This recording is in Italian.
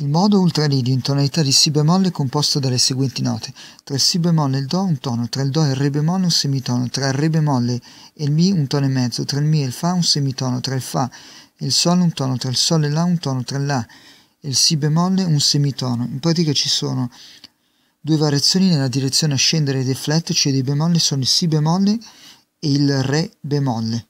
Il modo ultralidio in tonalità di Si bemolle è composto dalle seguenti note. Tra il Si bemolle e il Do un tono, tra il Do e il Re bemolle un semitono, tra il Re bemolle e il Mi un tono e mezzo, tra il Mi e il Fa un semitono, tra il Fa e il Sol un tono, tra il Sol e La un tono, tra il La e il Si bemolle un semitono. In pratica ci sono due variazioni nella direzione a scendere dei flat, cioè dei bemolle sono il Si bemolle e il Re bemolle.